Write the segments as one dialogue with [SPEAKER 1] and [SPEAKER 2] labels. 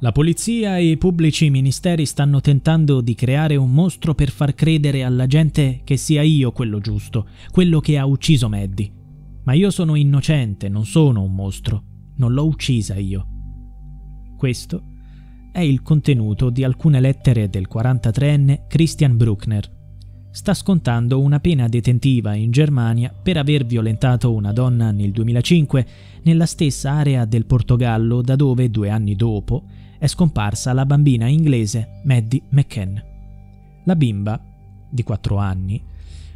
[SPEAKER 1] La polizia e i pubblici ministeri stanno tentando di creare un mostro per far credere alla gente che sia io quello giusto, quello che ha ucciso Maddie. Ma io sono innocente, non sono un mostro. Non l'ho uccisa io. Questo è il contenuto di alcune lettere del 43enne Christian Bruckner. Sta scontando una pena detentiva in Germania per aver violentato una donna nel 2005 nella stessa area del Portogallo da dove due anni dopo è scomparsa la bambina inglese Maddie McCann. La bimba, di 4 anni,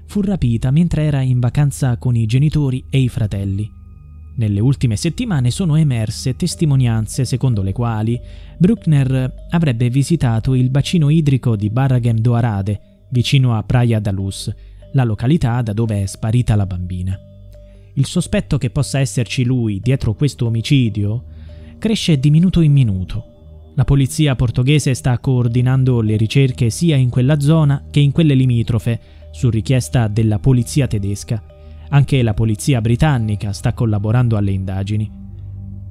[SPEAKER 1] fu rapita mentre era in vacanza con i genitori e i fratelli. Nelle ultime settimane sono emerse testimonianze secondo le quali Bruckner avrebbe visitato il bacino idrico di Barraghem do Arade, vicino a Praia da Luz, la località da dove è sparita la bambina. Il sospetto che possa esserci lui dietro questo omicidio cresce di minuto in minuto. La polizia portoghese sta coordinando le ricerche sia in quella zona che in quelle limitrofe, su richiesta della polizia tedesca. Anche la polizia britannica sta collaborando alle indagini.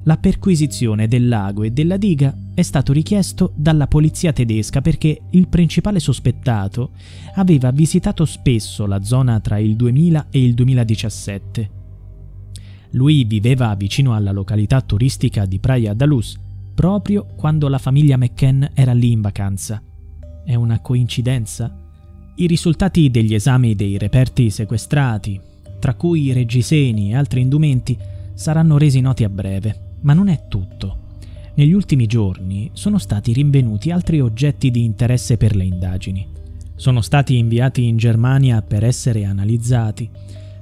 [SPEAKER 1] La perquisizione del lago e della diga è stato richiesto dalla polizia tedesca perché il principale sospettato aveva visitato spesso la zona tra il 2000 e il 2017. Lui viveva vicino alla località turistica di Praia da Luz, proprio quando la famiglia McCann era lì in vacanza. È una coincidenza? I risultati degli esami dei reperti sequestrati, tra cui i reggiseni e altri indumenti, saranno resi noti a breve. Ma non è tutto. Negli ultimi giorni sono stati rinvenuti altri oggetti di interesse per le indagini. Sono stati inviati in Germania per essere analizzati.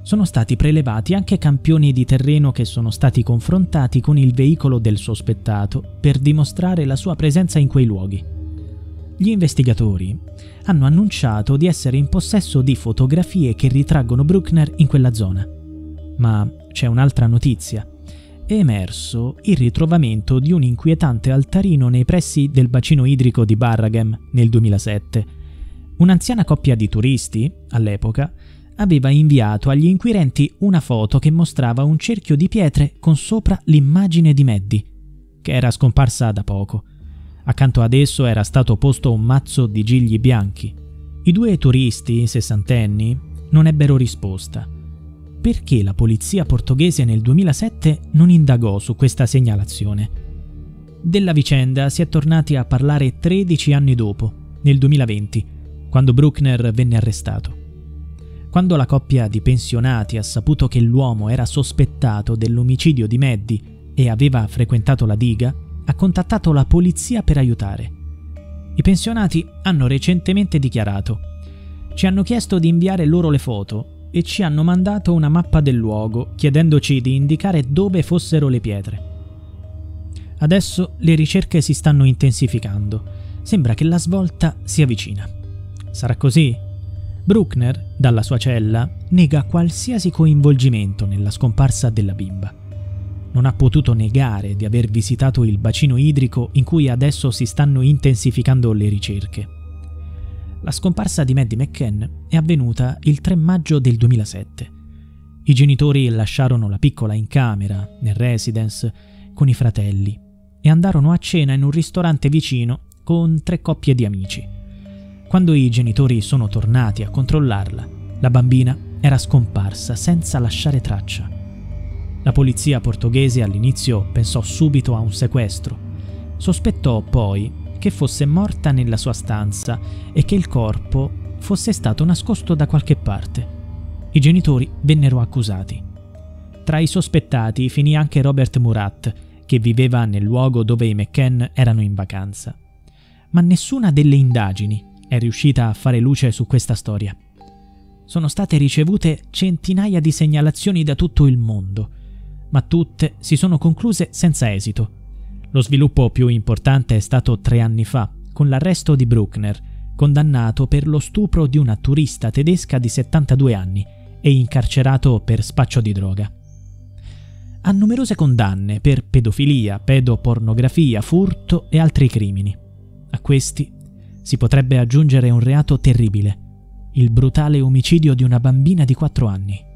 [SPEAKER 1] Sono stati prelevati anche campioni di terreno che sono stati confrontati con il veicolo del sospettato per dimostrare la sua presenza in quei luoghi. Gli investigatori hanno annunciato di essere in possesso di fotografie che ritraggono Bruckner in quella zona. Ma c'è un'altra notizia è emerso il ritrovamento di un inquietante altarino nei pressi del bacino idrico di Barraghem nel 2007. Un'anziana coppia di turisti, all'epoca, aveva inviato agli inquirenti una foto che mostrava un cerchio di pietre con sopra l'immagine di Maddie, che era scomparsa da poco. Accanto ad esso era stato posto un mazzo di gigli bianchi. I due turisti, sessantenni, non ebbero risposta perché la polizia portoghese nel 2007 non indagò su questa segnalazione. Della vicenda si è tornati a parlare 13 anni dopo, nel 2020, quando Bruckner venne arrestato. Quando la coppia di pensionati ha saputo che l'uomo era sospettato dell'omicidio di Maddie e aveva frequentato la diga, ha contattato la polizia per aiutare. I pensionati hanno recentemente dichiarato ci hanno chiesto di inviare loro le foto e ci hanno mandato una mappa del luogo chiedendoci di indicare dove fossero le pietre. Adesso le ricerche si stanno intensificando. Sembra che la svolta sia vicina. Sarà così? Bruckner, dalla sua cella, nega qualsiasi coinvolgimento nella scomparsa della bimba. Non ha potuto negare di aver visitato il bacino idrico in cui adesso si stanno intensificando le ricerche. La scomparsa di Maddie McCann è avvenuta il 3 maggio del 2007. I genitori lasciarono la piccola in camera, nel residence, con i fratelli e andarono a cena in un ristorante vicino con tre coppie di amici. Quando i genitori sono tornati a controllarla, la bambina era scomparsa senza lasciare traccia. La polizia portoghese all'inizio pensò subito a un sequestro. Sospettò poi che fosse morta nella sua stanza e che il corpo fosse stato nascosto da qualche parte. I genitori vennero accusati. Tra i sospettati finì anche Robert Murat, che viveva nel luogo dove i McCann erano in vacanza. Ma nessuna delle indagini è riuscita a fare luce su questa storia. Sono state ricevute centinaia di segnalazioni da tutto il mondo, ma tutte si sono concluse senza esito. Lo sviluppo più importante è stato tre anni fa, con l'arresto di Bruckner, condannato per lo stupro di una turista tedesca di 72 anni e incarcerato per spaccio di droga. Ha numerose condanne per pedofilia, pedopornografia, furto e altri crimini. A questi si potrebbe aggiungere un reato terribile, il brutale omicidio di una bambina di 4 anni.